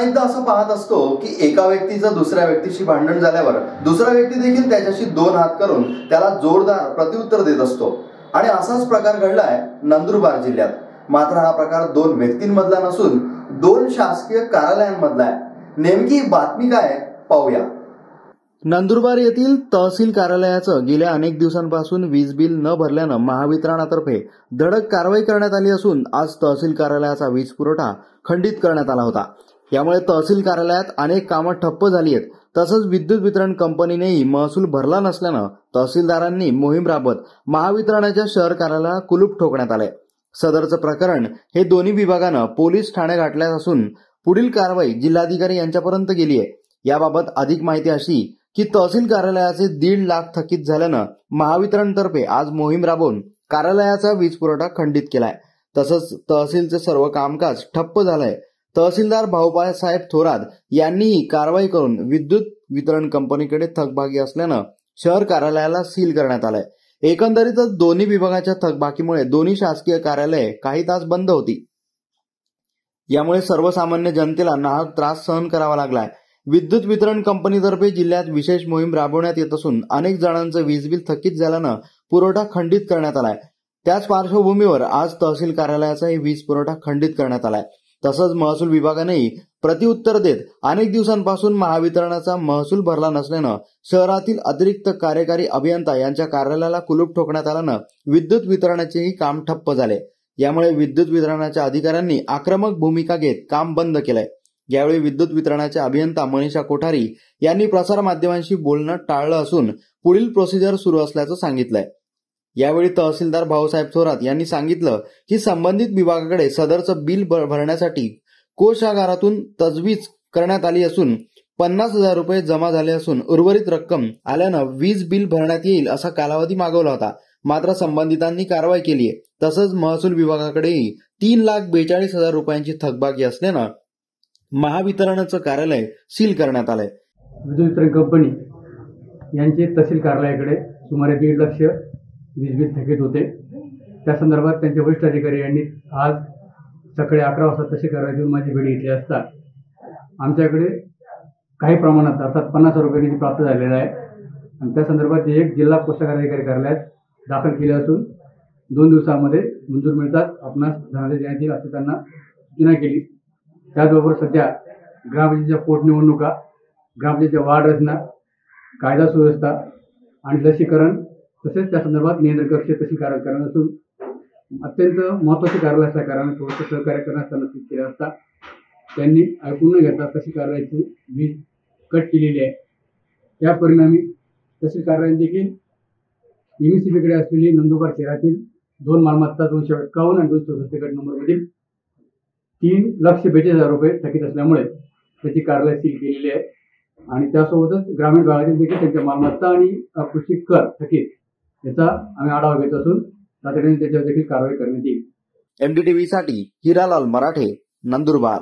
अनेकदा असं पाहत असतो की एका व्यक्तीचं दुसऱ्या व्यक्तीशी भांडण झाल्यावर दुसरा व्यक्ती देखील त्याच्याशी दोन हात करून त्याला जोरदार प्रत्युत्तर देत असतो. आणि असाच प्रकार घडलाय नंदुरबार जिल्ह्यात. मात्र हा प्रकार दोन व्यक्तींमधला नसून दोन शासकीय कार्यालयांमधला आहे नेमकी बातमी काय पाहूया. नंदुरबार येथील तहसील कार्यालयाचं गेल्या अनेक दिवसांपासून वीज बिल न भरल्यानं महावितरणातर्फे धडक कारवाई करण्यात आली असून आज तहसील कार्यालयाचा वीज पुरवठा खंडित करण्यात आला होता. यामुळे तहसील कार्यालयात अनेक कामं ठप्प झाली आहेत. तसंच विद्युत वितरण कंपनीनेही महसूल भरला नसल्यानं तहसीलदारांनी मोहीम राबवत महावितरणाच्या शहर कार्यालयाला कुलूप ठोकण्यात आले सदरचं प्रकरण हे दोन्ही विभागानं पोलीस ठाणे गाठल्यात असून पुढील कारवाई जिल्हाधिकारी यांच्यापर्यंत गेली आहे. याबाबत अधिक माहिती अशी की तहसील कार्यालयाचे दीड लाख थकीत झाल्यानं महावितरणतर्फे आज मोहीम राबवून कार्यालयाचा वीज पुरवठा खंडित केलाय. तसंच तहसीलचे सर्व कामकाज ठप्प झालंय. तहसीलदार भाऊबाळासाहेब थोरात यांनीही कारवाई करून विद्युत वितरण कंपनीकडे थकबाकी असल्यानं शहर कार्यालयाला सील करण्यात आलंय. एकंदरीतच दोन्ही विभागाच्या थकबाकीमुळे दोन्ही शासकीय कार्यालये काही तास बंद होती. यामुळे सर्वसामान्य जनतेला नाहक त्रास सहन करावा लागलाय. विद्युत वितरण कंपनीतर्फे जिल्ह्यात विशेष मोहीम राबवण्यात येत असून अनेक जणांचं वीज बिल थकीत झाल्यानं पुरवठा खंडित करण्यात आलाय. त्याच पार्श्वभूमीवर आज तहसील कार्यालयाचाही वीज पुरवठा खंडित करण्यात आलाय. तसंच महसूल विभागानेही प्रतिउत्तर देत अनेक दिवसांपासून महावितरणाचा महसूल भरला नसल्यानं शहरातील अतिरिक्त कार्यकारी अभियंता यांच्या कार्यालयाला कुलूप ठोकण्यात आल्यानं विद्युत वितरणाचेही काम ठप्प झाले. यामुळे विद्युत वितरणाच्या अधिकाऱ्यांनी आक्रमक भूमिका घेत काम बंद केलंय. यावेळी विद्युत वितरणाच्या अभियंता मनीषा कोठारी यांनी प्रसारमाध्यमांशी बोलणं टाळलं असून पुढील प्रोसिजर सुरू असल्याचं सांगितलंय. यावेळी तहसीलदार भाऊसाहेब थोरात यांनी सांगितलं की संबंधित विभागाकडे सदरचं बिल भरण्यासाठी कोषागारातून तजवीज करण्यात आली असून पन्नास हजार रुपये जमा झाले असून उर्वरित रक्कम आल्यानं वीज बिल भरण्यात येईल असा कालावधी मागवला होता. मात्र संबंधितांनी कारवाई केली आहे. तसंच महसूल विभागाकडेही तीन लाख बेचाळीस हजार रुपयांची थकबाकी असल्यानं महावितरणाचं कार्यालय सील करण्यात आलंय. विद्युत वितरण कंपनी यांचे तहसील कार्यालयाकडे सुमारे दीड लक्ष वीज बिल थकीत होते. त्या संदर्भात त्यांचे वरिष्ठ अधिकारी यांनी आज सकाळी अकरा वाजता तशी कारवाई देऊन माझी भेट घेतली असता आमच्याकडे काही प्रमाणात अर्थात पन्नास हजार रुपये निधी प्राप्त झालेला आहे. आणि त्या संदर्भात एक जिल्हा कोषागार अधिकारी कार्यालयात दाखल केले असून दोन दिवसामध्ये मंजूर मिळतात. आपणास धनादेश देण्यात येईल असं त्यांना सूचना केली. त्याचबरोबर सध्या ग्रामपंचायतीच्या पोटनिवडणुका ग्रामपंचायतीच्या वार्ड रचना कायदा सुव्यवस्था आणि लसीकरण तसेच त्या संदर्भात नियंत्रण कक्ष तशी कार्य असून अत्यंत महत्त्वाची कार्यालय असल्या कारणाने थोडंसं सहकार्य करण्यास त्यांना सूचित केलं असता त्यांनी ऐकून न घेता तशी कारवाईची वीज कट केलेली आहे. त्या परिणामी तशी कारवाई देखील एमसीबीकडे असलेली नंदुरबार शहरातील दोन मालमत्ता दोनशे एक्कावन्न आणि दोनशे चौसष्ट गट नंबरमधील तीन लक्ष बेचाळीस हजार रुपये थकीत असल्यामुळे त्याची कारवाई सील केलेली आहे. आणि त्यासोबतच ग्रामीण भागातील देखील त्यांच्या मालमत्ता आणि कृषी कर थकीत याचा आम्ही आढावा घेत असून तातडीने त्याच्यावर देखील कारवाई करण्यात येईल. एमडीटीव्ही साठी हिरालाल मराठे नंदुरबार.